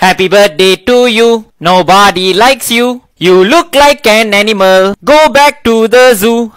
Happy birthday to you. Nobody likes you. You look like an animal. Go back to the zoo.